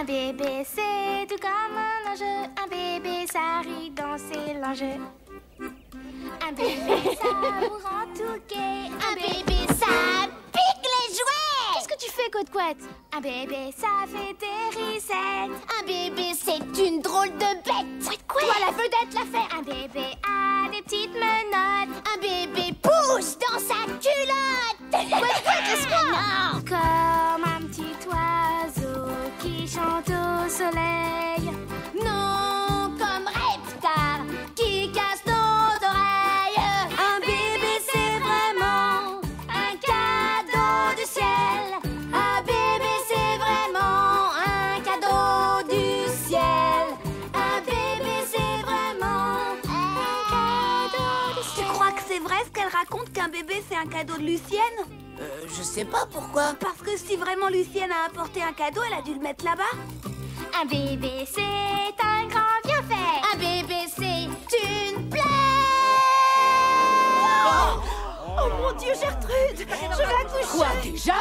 Un bébé, c'est tout comme un ange. Un bébé, ça rit dans ses linges. Un bébé, ça vous rend tout gai. Un bébé, ça pique les jouets. Qu'est-ce que tu fais, Côte Couette Un bébé, ça fait des risettes. Un bébé, c'est une drôle de bête. Quoi Toi, la vedette l'a fait? Un bébé a chante au soleil. Non, comme Reptar qui casse nos oreilles. Un bébé, c'est vraiment un cadeau du ciel. Un bébé, c'est vraiment un cadeau du ciel. Un bébé, c'est vraiment un cadeau du ciel. Tu crois que c'est vrai ce qu'elle raconte qu'un bébé c'est un cadeau de Lucienne? Euh, je sais pas pourquoi. Parce que si vraiment Lucienne a apporté un cadeau, elle a dû le mettre là-bas. Un bébé, c'est un grand bienfait. Un bébé, c'est une plaie. Oh mon Dieu, Gertrude Je vais accoucher Quoi déjà?